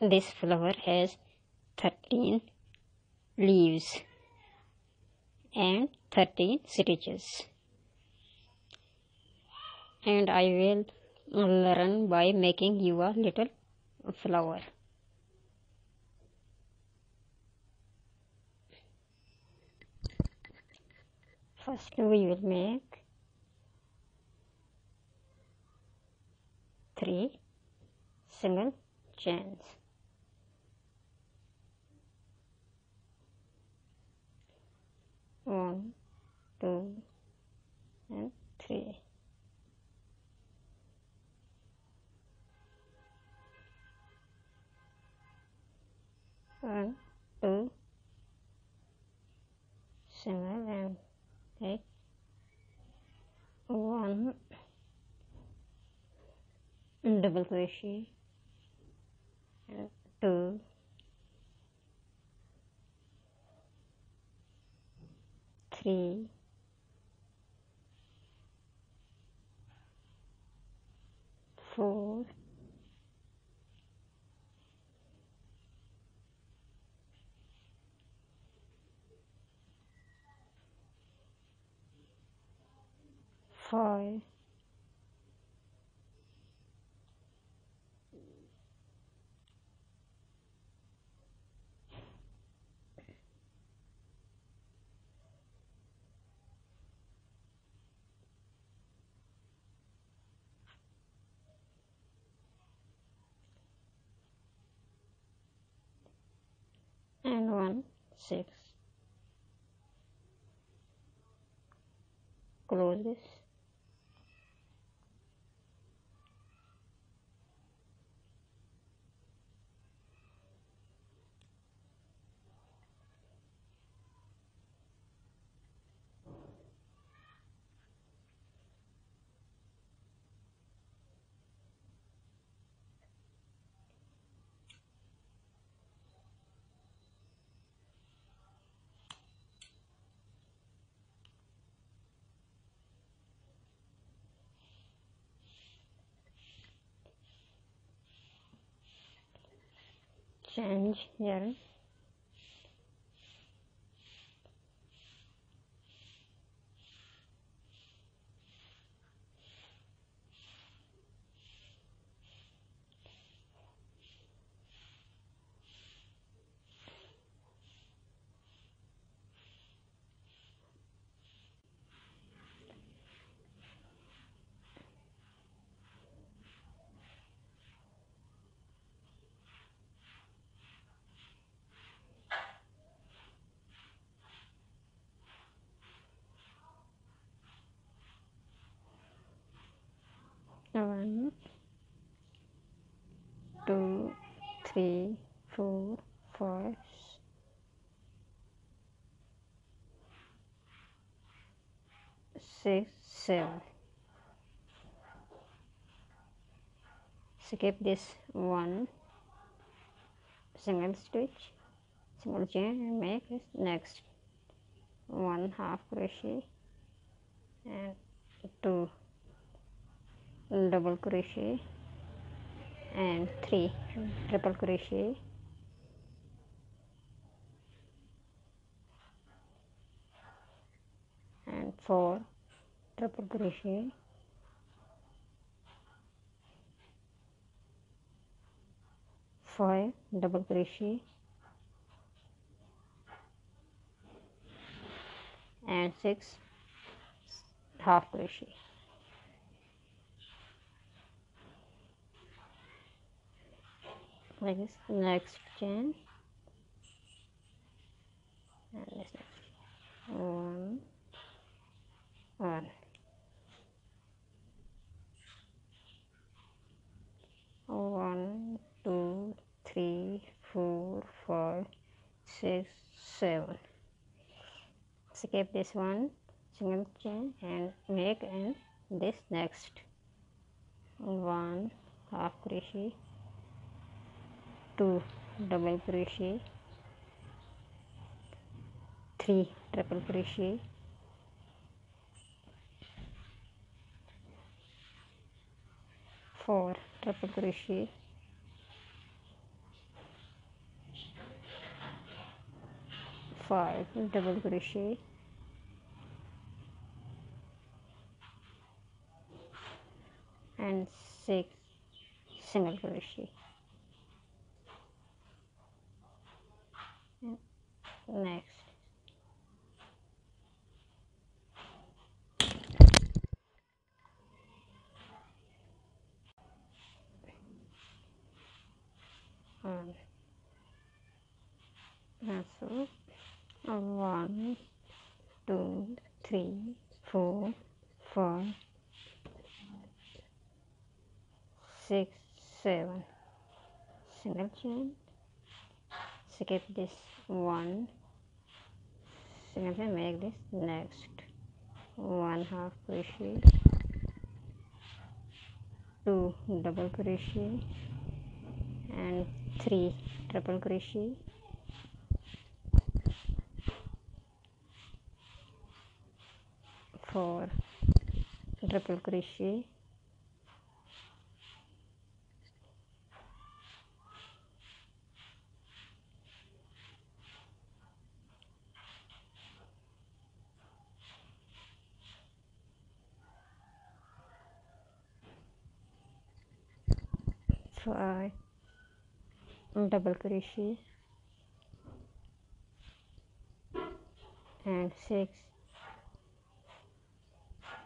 this flower has 13 leaves and 13 stitches. And I will learn by making you a little flower. First we will make three single chains one two and three. single and take one. Double crochet. And two three four. Five and one six. Close this change here one two three four five six seven. Skip this one. Single stitch. Single chain. And make this next one half crochet. And two double crochet and three triple crochet. And four triple crochet. Five double crochet. And six half crochet like this next chain. And this next one. One. One two three four five six seven. Skip this one single chain and make and this next. One half crochet 2 double crochet 3 triple crochet four triple crochet five double crochet and six single crochet. Next. Um, so one two three four five six seven. Single chain skip this one. Chain make this next. One half crochet two double crochet and three triple crochet four triple crochet five double crochet. And six.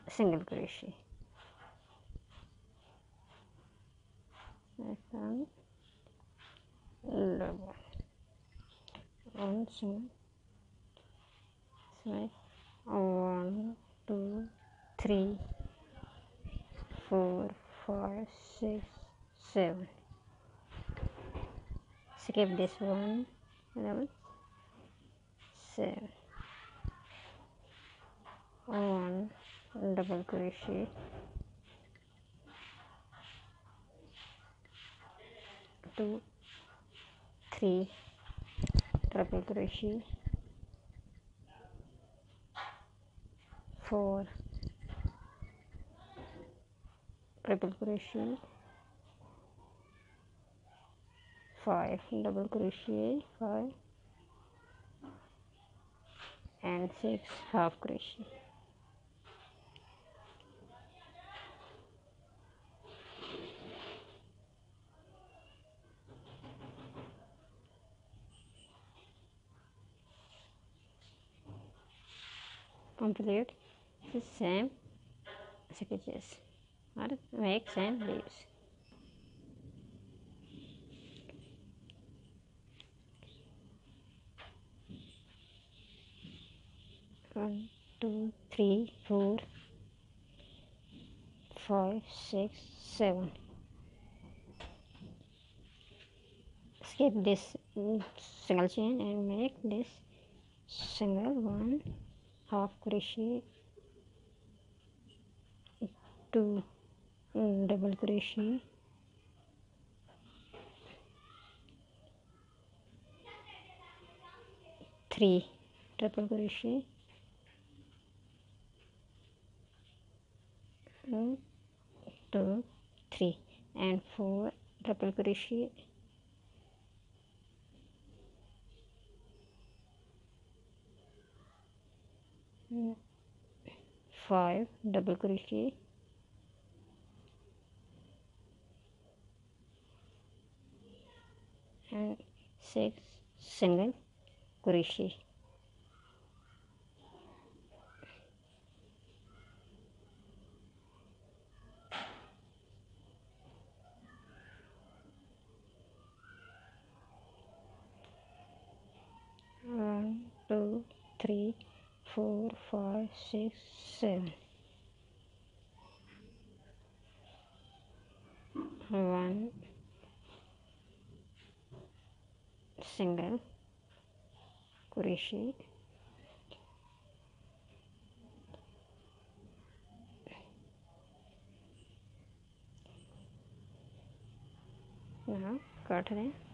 Single crochet. Second double one single so one two three. Four five six seven skip this one double seven one double crochet two three triple crochet four triple crochet five. Double crochet five. And six half crochet. Complete. The same. Stitches or make same leaves one two three four five six seven. Skip this single chain and make this single one. Half crochet. Two mm, double crochet. Three triple crochet one two three and four double crochet five double crochet and six single crochet one two three four five six seven. One. Single. Crochet now cut the